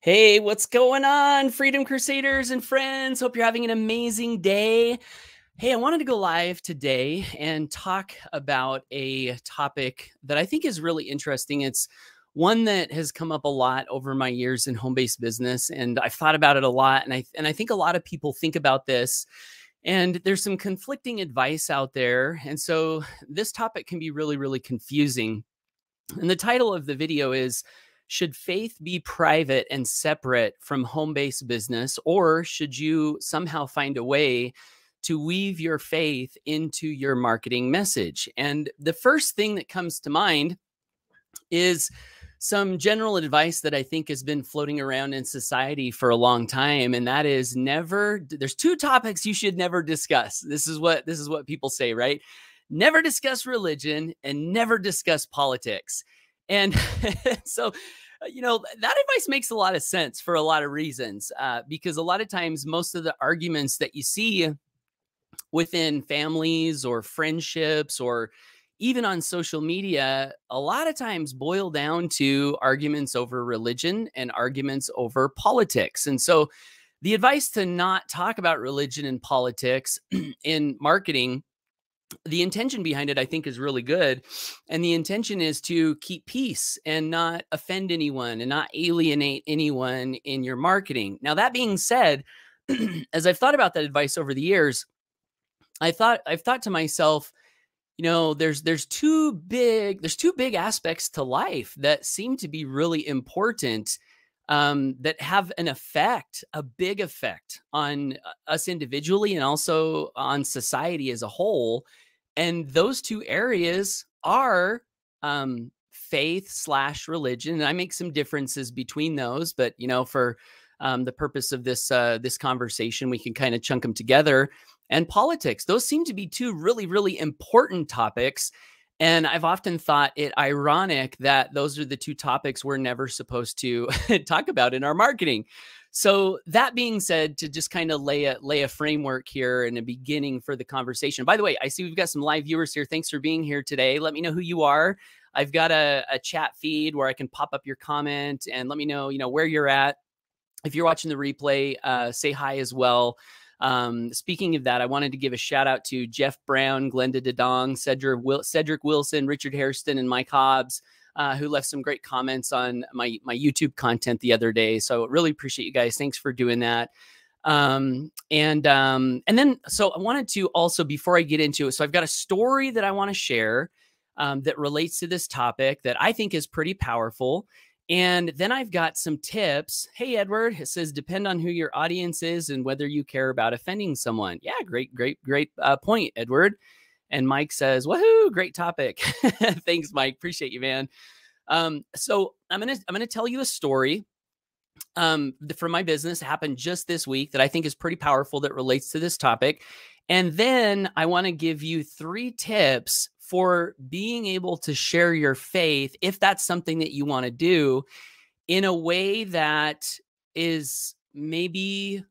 Hey, what's going on, Freedom Crusaders and friends? Hope you're having an amazing day. Hey, I wanted to go live today and talk about a topic that I think is really interesting. It's one that has come up a lot over my years in home-based business and I've thought about it a lot and I and I think a lot of people think about this and there's some conflicting advice out there. And so this topic can be really really confusing. And the title of the video is should faith be private and separate from home based business, or should you somehow find a way to weave your faith into your marketing message? And the first thing that comes to mind is some general advice that I think has been floating around in society for a long time and that is never there's two topics you should never discuss. This is what this is what people say, right? Never discuss religion and never discuss politics. And so, uh, you know, that advice makes a lot of sense for a lot of reasons, uh, because a lot of times, most of the arguments that you see within families or friendships or even on social media, a lot of times boil down to arguments over religion and arguments over politics. And so, the advice to not talk about religion and politics in marketing the intention behind it, I think, is really good. And the intention is to keep peace and not offend anyone and not alienate anyone in your marketing. Now, that being said, as I've thought about that advice over the years, I thought I've thought to myself, you know, there's there's two big there's two big aspects to life that seem to be really important um, that have an effect, a big effect on uh, us individually and also on society as a whole. And those two areas are um, faith slash religion. And I make some differences between those, but you know, for um, the purpose of this uh, this conversation, we can kind of chunk them together. And politics; those seem to be two really, really important topics. And I've often thought it ironic that those are the two topics we're never supposed to talk about in our marketing. So that being said, to just kind of lay a lay a framework here and a beginning for the conversation. By the way, I see we've got some live viewers here. Thanks for being here today. Let me know who you are. I've got a, a chat feed where I can pop up your comment and let me know, you know, where you're at. If you're watching the replay, uh, say hi as well. Um, speaking of that, I wanted to give a shout out to Jeff Brown, Glenda DeDong, Cedric, Wil- Cedric Wilson, Richard Hairston, and Mike Hobbs. Uh, who left some great comments on my my YouTube content the other day. So really appreciate you guys. Thanks for doing that. Um, and um, and then so I wanted to also before I get into it, so I've got a story that I want to share um, that relates to this topic that I think is pretty powerful. And then I've got some tips. Hey, Edward, it says depend on who your audience is and whether you care about offending someone. Yeah, great, great, great uh, point, Edward. And Mike says, "Woohoo! Great topic. Thanks, Mike. Appreciate you, man." Um, so I'm gonna I'm gonna tell you a story um, from my business happened just this week that I think is pretty powerful that relates to this topic. And then I want to give you three tips for being able to share your faith if that's something that you want to do in a way that is maybe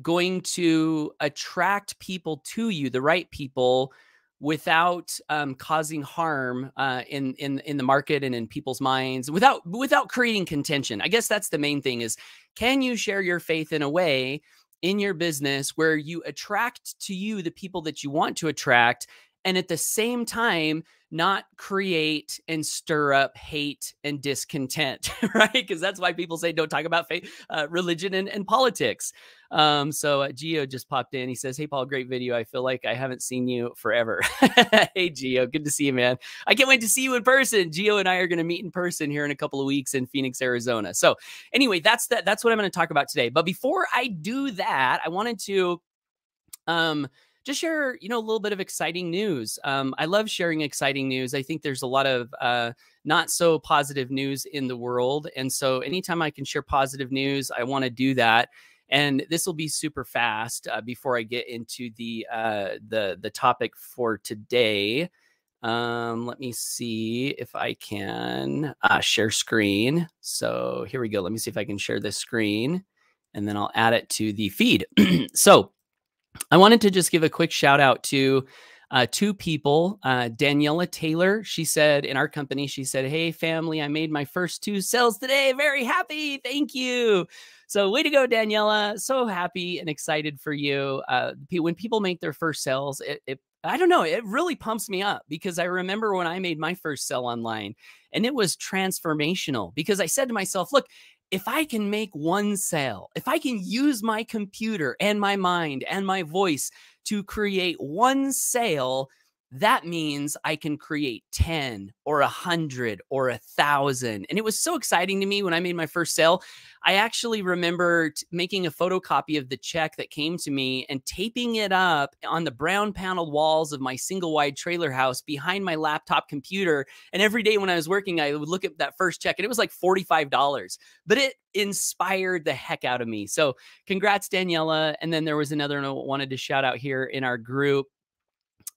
going to attract people to you, the right people, without um, causing harm uh, in in in the market and in people's minds, without without creating contention. I guess that's the main thing: is can you share your faith in a way in your business where you attract to you the people that you want to attract and at the same time not create and stir up hate and discontent right because that's why people say don't talk about faith uh, religion and, and politics um, so uh, Geo just popped in. He says, "Hey Paul, great video. I feel like I haven't seen you forever." hey Geo, good to see you, man. I can't wait to see you in person. Geo and I are going to meet in person here in a couple of weeks in Phoenix, Arizona. So anyway, that's that. That's what I'm going to talk about today. But before I do that, I wanted to um just share, you know, a little bit of exciting news. Um, I love sharing exciting news. I think there's a lot of uh, not so positive news in the world. And so anytime I can share positive news, I want to do that. And this will be super fast uh, before I get into the uh, the the topic for today. Um, let me see if I can uh, share screen. So here we go. Let me see if I can share this screen and then I'll add it to the feed. so I wanted to just give a quick shout out to uh, two people. Uh, Daniela Taylor, she said in our company, she said, Hey, family, I made my first two sales today. Very happy. Thank you. So, way to go, Daniela. So happy and excited for you. Uh, when people make their first sales, it, it I don't know, it really pumps me up because I remember when I made my first sell online and it was transformational because I said to myself, look, if I can make one sale, if I can use my computer and my mind and my voice to create one sale, that means I can create 10 or a 100 or a 1,000. And it was so exciting to me when I made my first sale. I actually remember making a photocopy of the check that came to me and taping it up on the brown paneled walls of my single wide trailer house behind my laptop computer. And every day when I was working, I would look at that first check and it was like $45, but it inspired the heck out of me. So congrats, Daniela. And then there was another one I wanted to shout out here in our group.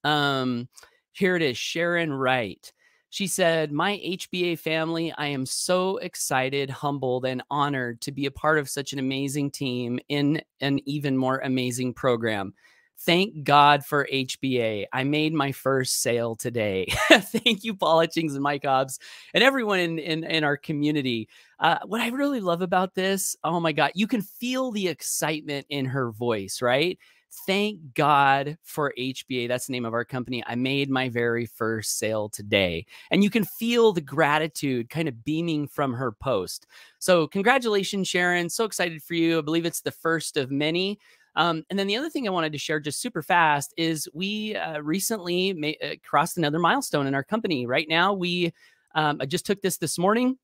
Um, here it is, Sharon Wright. She said, My HBA family, I am so excited, humbled, and honored to be a part of such an amazing team in an even more amazing program. Thank God for HBA. I made my first sale today. Thank you, Paul Hutchings and Mike Hobbs, and everyone in, in, in our community. Uh, what I really love about this, oh my God, you can feel the excitement in her voice, right? Thank God for HBA. That's the name of our company. I made my very first sale today. And you can feel the gratitude kind of beaming from her post. So, congratulations, Sharon. So excited for you. I believe it's the first of many. Um, and then the other thing I wanted to share just super fast is we uh, recently may, uh, crossed another milestone in our company. Right now, we um, I just took this this morning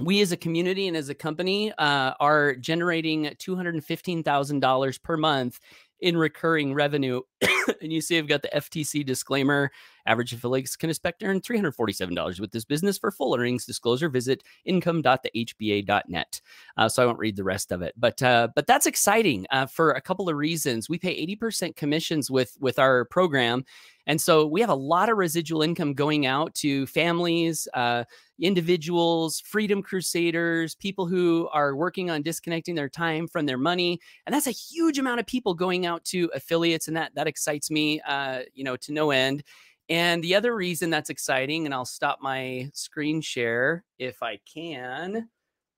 we as a community and as a company uh, are generating $215,000 per month in recurring revenue. and you see, I've got the FTC disclaimer. Average affiliates can expect to earn $347 with this business. For full earnings disclosure, visit income.thehba.net. Uh, so I won't read the rest of it, but uh, but that's exciting uh, for a couple of reasons. We pay 80% commissions with with our program, and so we have a lot of residual income going out to families, uh, individuals, freedom crusaders, people who are working on disconnecting their time from their money. And that's a huge amount of people going out to affiliates. And that, that excites me, uh, you know, to no end. And the other reason that's exciting, and I'll stop my screen share if I can.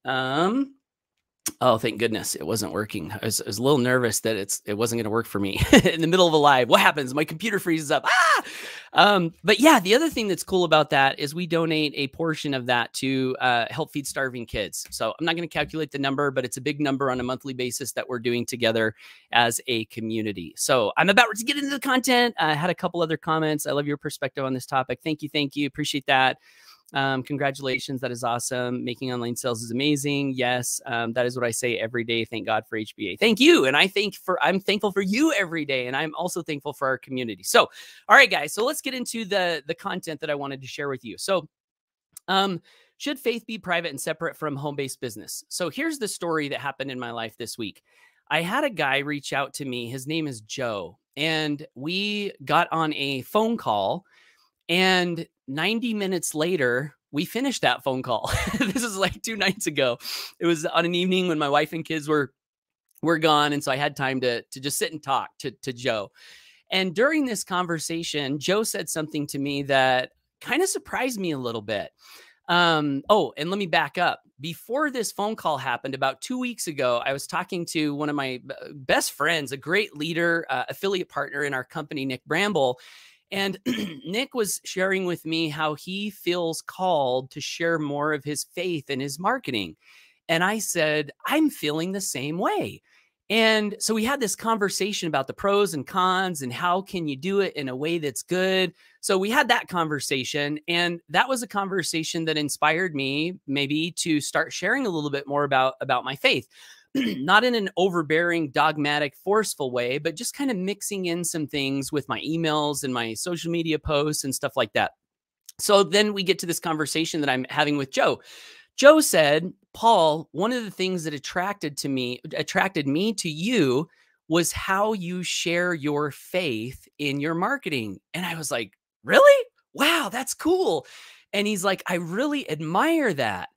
Um, Oh, thank goodness it wasn't working. I was, I was a little nervous that it's it wasn't going to work for me in the middle of a live. What happens? My computer freezes up. Ah! Um, but yeah, the other thing that's cool about that is we donate a portion of that to uh, help feed starving kids. So I'm not going to calculate the number, but it's a big number on a monthly basis that we're doing together as a community. So I'm about to get into the content. I had a couple other comments. I love your perspective on this topic. Thank you, thank you, appreciate that. Um, congratulations. That is awesome. Making online sales is amazing. Yes. Um, that is what I say every day. Thank God for HBA. Thank you. And I think for, I'm thankful for you every day. And I'm also thankful for our community. So, all right, guys. So let's get into the, the content that I wanted to share with you. So, um, should faith be private and separate from home based business? So here's the story that happened in my life this week. I had a guy reach out to me. His name is Joe. And we got on a phone call and 90 minutes later, we finished that phone call. this is like two nights ago. It was on an evening when my wife and kids were were gone, and so I had time to to just sit and talk to to Joe. And during this conversation, Joe said something to me that kind of surprised me a little bit. Um, oh, and let me back up. Before this phone call happened, about two weeks ago, I was talking to one of my best friends, a great leader, uh, affiliate partner in our company, Nick Bramble. And Nick was sharing with me how he feels called to share more of his faith in his marketing. And I said, I'm feeling the same way. And so we had this conversation about the pros and cons and how can you do it in a way that's good. So we had that conversation and that was a conversation that inspired me maybe to start sharing a little bit more about about my faith. not in an overbearing, dogmatic, forceful way, but just kind of mixing in some things with my emails and my social media posts and stuff like that. So then we get to this conversation that I'm having with Joe. Joe said, Paul, one of the things that attracted to me, attracted me to you was how you share your faith in your marketing. And I was like, really? Wow, that's cool. And he's like, I really admire that.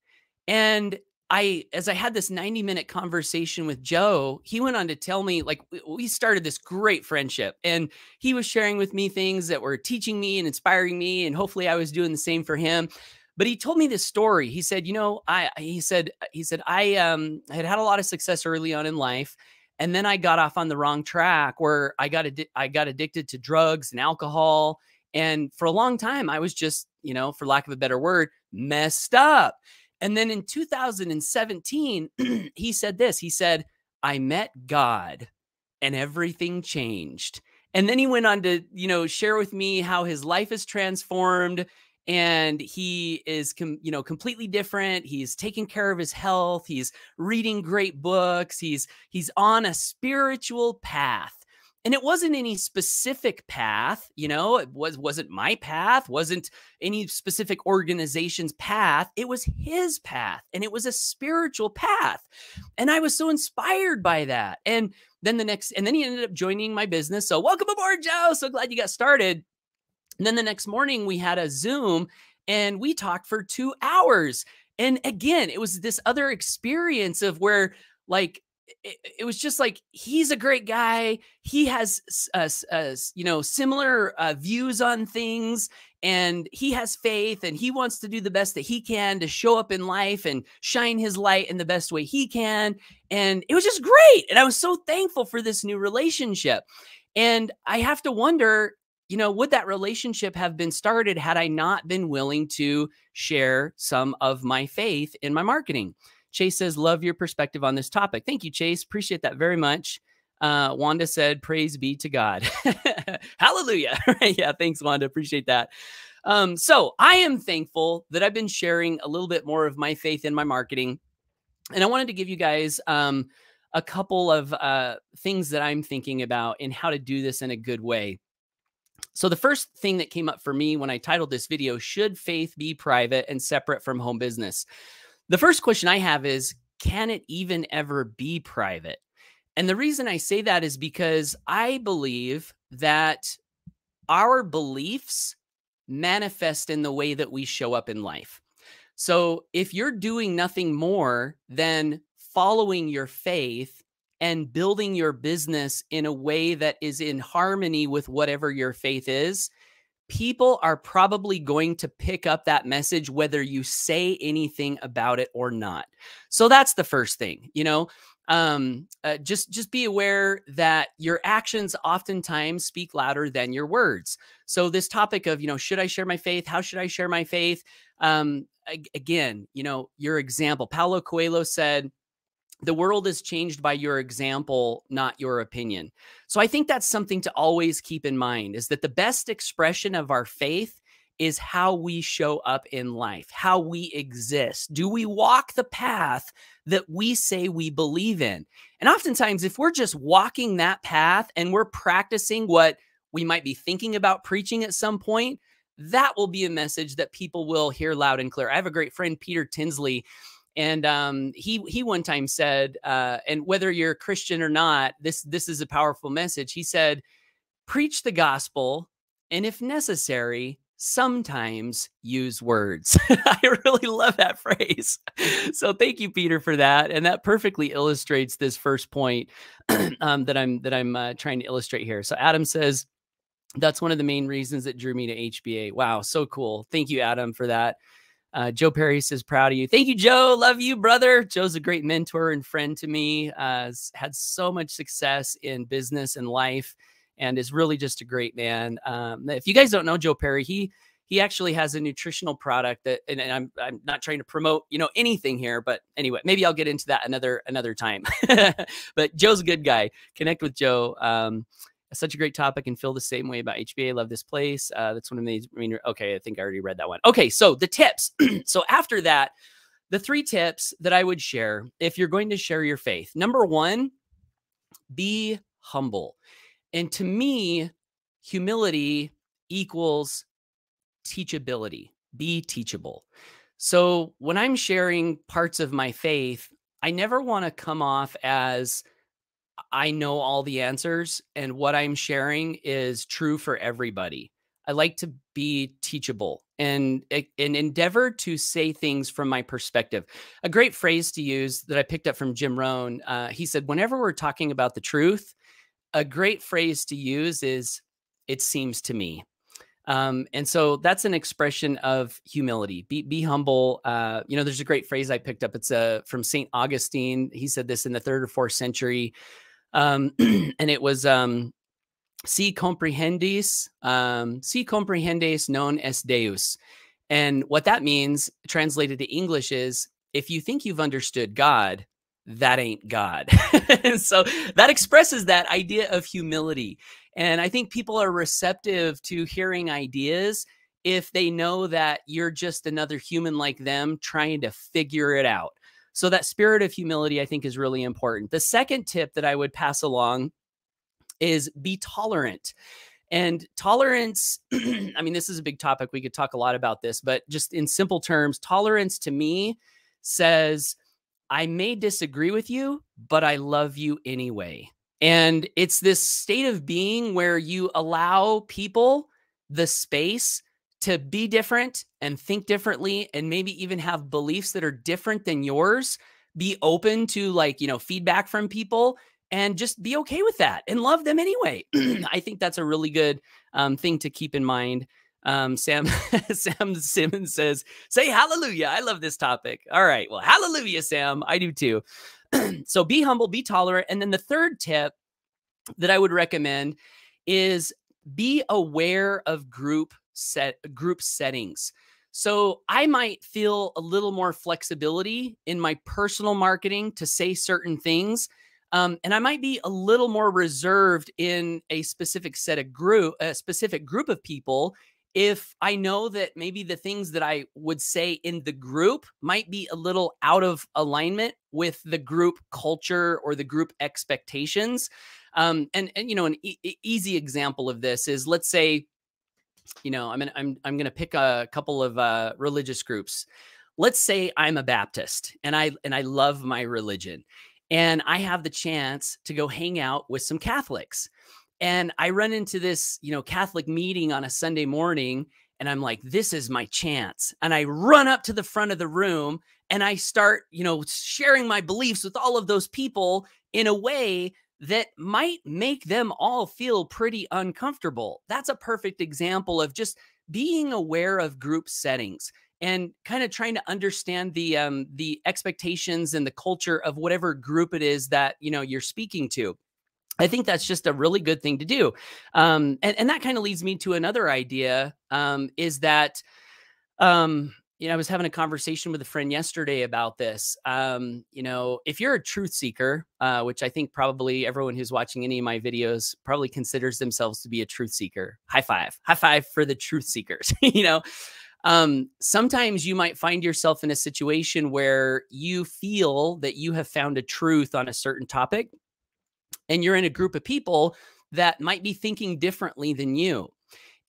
And I, as I had this 90 minute conversation with Joe, he went on to tell me, like, we started this great friendship. And he was sharing with me things that were teaching me and inspiring me. And hopefully I was doing the same for him. But he told me this story. He said, you know, I, he said, he said, I um, had had a lot of success early on in life. And then I got off on the wrong track where I got, I got addicted to drugs and alcohol. And for a long time, I was just, you know, for lack of a better word, messed up. And then in 2017, he said this he said, I met God and everything changed. And then he went on to, you know, share with me how his life is transformed and he is you know completely different. He's taking care of his health. He's reading great books. He's he's on a spiritual path and it wasn't any specific path you know it was wasn't my path wasn't any specific organization's path it was his path and it was a spiritual path and i was so inspired by that and then the next and then he ended up joining my business so welcome aboard joe so glad you got started. And then the next morning we had a zoom and we talked for two hours and again it was this other experience of where like it, it, was just like he's a great guy. He has uh, uh, you know similar uh, views on things, and he has faith, and he wants to do the best that he can to show up in life and shine his light in the best way he can. And it was just great, and I was so thankful for this new relationship. And I have to wonder, you know, would that relationship have been started had I not been willing to share some of my faith in my marketing? Chase says, Love your perspective on this topic. Thank you, Chase. Appreciate that very much. Uh, Wanda said, Praise be to God. Hallelujah. yeah, thanks, Wanda. Appreciate that. Um, so I am thankful that I've been sharing a little bit more of my faith in my marketing. And I wanted to give you guys um, a couple of uh, things that I'm thinking about and how to do this in a good way. So, the first thing that came up for me when I titled this video, Should Faith Be Private and Separate from Home Business? The first question I have is can it even ever be private? And the reason I say that is because I believe that our beliefs manifest in the way that we show up in life. So if you're doing nothing more than following your faith and building your business in a way that is in harmony with whatever your faith is, people are probably going to pick up that message whether you say anything about it or not. So that's the first thing, you know. Um, uh, just just be aware that your actions oftentimes speak louder than your words. So this topic of you know should I share my faith? How should I share my faith? Um, again, you know your example. Paulo Coelho said the world is changed by your example, not your opinion. So I think that's something to always keep in mind is that the best expression of our faith is how we show up in life, how we exist. Do we walk the path that we say we believe in? And oftentimes, if we're just walking that path and we're practicing what we might be thinking about preaching at some point, that will be a message that people will hear loud and clear. I have a great friend, Peter Tinsley and um, he he one time said, uh, and whether you're a Christian or not, this this is a powerful message. He said, "Preach the gospel, and if necessary, sometimes use words." I really love that phrase. So thank you, Peter, for that, and that perfectly illustrates this first point um, that I'm that I'm uh, trying to illustrate here. So Adam says. That's one of the main reasons that drew me to HBA. Wow, so cool. Thank you, Adam, for that. Uh, Joe Perry says, proud of you. Thank you, Joe. Love you, brother. Joe's a great mentor and friend to me. Uh, had so much success in business and life and is really just a great man. Um, if you guys don't know Joe Perry, he he actually has a nutritional product that and, and, I'm I'm not trying to promote, you know, anything here, but anyway, maybe I'll get into that another another time. but Joe's a good guy. Connect with Joe. Um, such a great topic and feel the same way about HBA. Love this place. Uh, that's one of the main. Okay, I think I already read that one. Okay, so the tips. so after that, the three tips that I would share if you're going to share your faith. Number one, be humble. And to me, humility equals teachability. Be teachable. So when I'm sharing parts of my faith, I never want to come off as I know all the answers and what I'm sharing is true for everybody. I like to be teachable and and endeavor to say things from my perspective. A great phrase to use that I picked up from Jim Rohn. Uh, he said, "Whenever we're talking about the truth, a great phrase to use is "It seems to me." Um, and so that's an expression of humility. Be, be humble. Uh, you know, there's a great phrase I picked up. It's uh, from St. Augustine. He said this in the third or fourth century. Um, and it was um, si comprehendis, um, si comprehendis non es Deus. And what that means, translated to English, is if you think you've understood God, that ain't God. so that expresses that idea of humility. And I think people are receptive to hearing ideas if they know that you're just another human like them trying to figure it out. So that spirit of humility, I think, is really important. The second tip that I would pass along is be tolerant. And tolerance, I mean, this is a big topic. We could talk a lot about this, but just in simple terms, tolerance to me says, I may disagree with you, but I love you anyway. And it's this state of being where you allow people the space to be different and think differently and maybe even have beliefs that are different than yours. Be open to like, you know, feedback from people and just be okay with that and love them anyway. I think that's a really good um, thing to keep in mind. Um, Sam Sam Simmons says, "Say hallelujah." I love this topic. All right, well, hallelujah, Sam. I do too. so be humble, be tolerant, and then the third tip that I would recommend is be aware of group set group settings. So I might feel a little more flexibility in my personal marketing to say certain things um, and I might be a little more reserved in a specific set of group, a specific group of people, if I know that maybe the things that I would say in the group might be a little out of alignment with the group culture or the group expectations. Um, and and you know, an e easy example of this is let's say, you know, I'm gonna, I'm I'm going to pick a couple of uh, religious groups. Let's say I'm a Baptist and I and I love my religion and I have the chance to go hang out with some Catholics. And I run into this, you know, Catholic meeting on a Sunday morning and I'm like, this is my chance. And I run up to the front of the room and I start, you know, sharing my beliefs with all of those people in a way that might make them all feel pretty uncomfortable. That's a perfect example of just being aware of group settings and kind of trying to understand the um, the expectations and the culture of whatever group it is that you know you're speaking to. I think that's just a really good thing to do, um, and and that kind of leads me to another idea um, is that. Um, you know, I was having a conversation with a friend yesterday about this. Um, you know, if you're a truth seeker, uh, which I think probably everyone who's watching any of my videos probably considers themselves to be a truth seeker, high five, high five for the truth seekers. you know, um, sometimes you might find yourself in a situation where you feel that you have found a truth on a certain topic and you're in a group of people that might be thinking differently than you.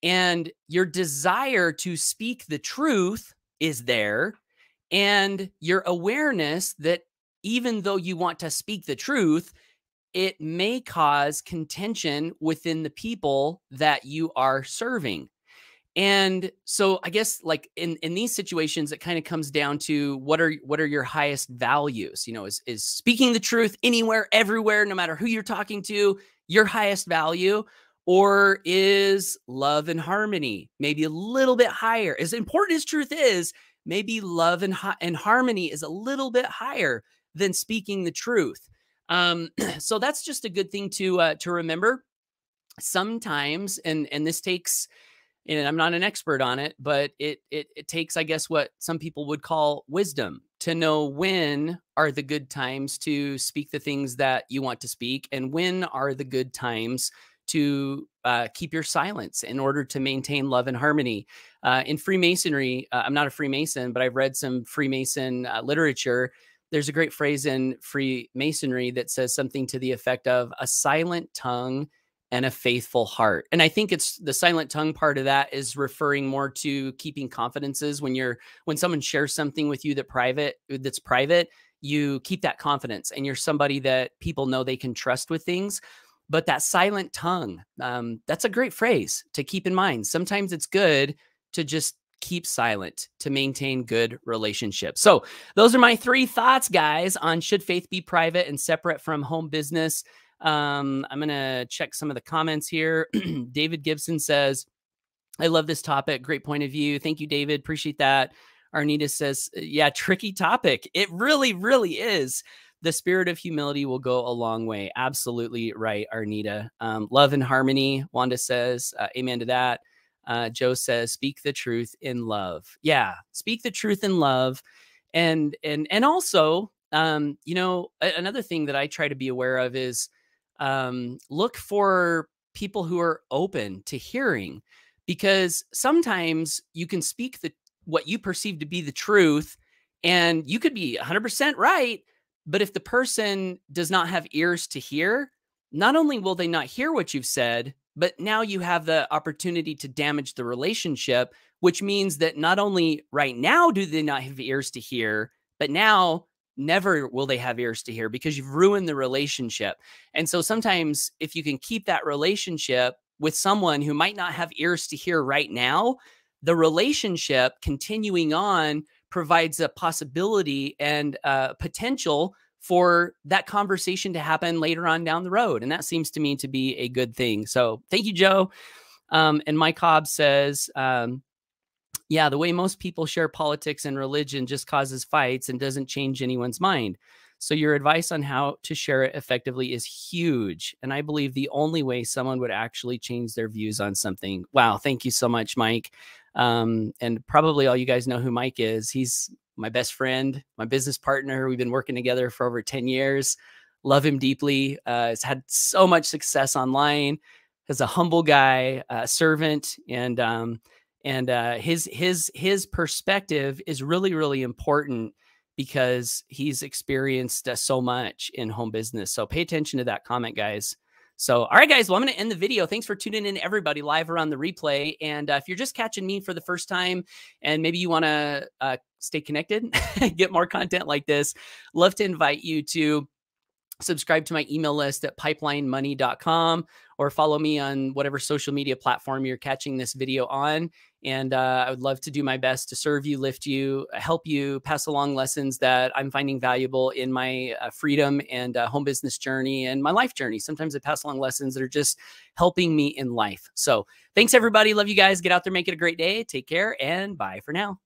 And your desire to speak the truth is there. And your awareness that even though you want to speak the truth, it may cause contention within the people that you are serving. And so I guess like in in these situations it kind of comes down to what are what are your highest values? You know, is is speaking the truth anywhere everywhere no matter who you're talking to your highest value or is love and harmony maybe a little bit higher? As important as truth is, maybe love and and harmony is a little bit higher than speaking the truth. Um, so that's just a good thing to uh, to remember. Sometimes, and and this takes and I'm not an expert on it, but it, it it takes, I guess, what some people would call wisdom to know when are the good times to speak the things that you want to speak, and when are the good times to uh, keep your silence in order to maintain love and harmony. Uh, in Freemasonry, uh, I'm not a Freemason, but I've read some Freemason uh, literature. There's a great phrase in Freemasonry that says something to the effect of a silent tongue and a faithful heart. And I think it's the silent tongue part of that is referring more to keeping confidences when you're when someone shares something with you that private that's private, you keep that confidence and you're somebody that people know they can trust with things. But that silent tongue, um, that's a great phrase to keep in mind. Sometimes it's good to just keep silent to maintain good relationships. So, those are my three thoughts, guys, on should faith be private and separate from home business. Um, I'm going to check some of the comments here. David Gibson says, I love this topic. Great point of view. Thank you, David. Appreciate that. Arnita says, Yeah, tricky topic. It really, really is. The spirit of humility will go a long way. Absolutely right, Arnita. Um, love and harmony, Wanda says. Uh, amen to that. Uh, Joe says, "Speak the truth in love." Yeah, speak the truth in love, and and and also, um, you know, another thing that I try to be aware of is um, look for people who are open to hearing, because sometimes you can speak the what you perceive to be the truth, and you could be 100% right, but if the person does not have ears to hear, not only will they not hear what you've said, but now you have the opportunity to damage the relationship, which means that not only right now do they not have ears to hear, but now never will they have ears to hear because you've ruined the relationship. And so sometimes if you can keep that relationship with someone who might not have ears to hear right now, the relationship continuing on provides a possibility and uh, potential for that conversation to happen later on down the road. And that seems to me to be a good thing. So thank you, Joe. Um, and Mike Hobbs says, um, yeah, the way most people share politics and religion just causes fights and doesn't change anyone's mind. So your advice on how to share it effectively is huge. And I believe the only way someone would actually change their views on something. Wow. Thank you so much, Mike. Um, and probably all you guys know who Mike is. He's my best friend, my business partner. We've been working together for over 10 years. Love him deeply. Uh, has had so much success online. As a humble guy, a servant, and um, and uh, his his his perspective is really really important because he's experienced uh, so much in home business. So pay attention to that comment, guys. So, all right, guys. Well, I'm going to end the video. Thanks for tuning in, everybody, live around the replay. And uh, if you're just catching me for the first time, and maybe you want to uh, stay connected, get more content like this, love to invite you to subscribe to my email list at pipelinemoney.com or follow me on whatever social media platform you're catching this video on. And uh, I would love to do my best to serve you, lift you, help you, pass along lessons that I'm finding valuable in my uh, freedom and uh, home business journey and my life journey. Sometimes I pass along lessons that are just helping me in life. So thanks, everybody. Love you guys. Get out there, make it a great day. Take care, and bye for now.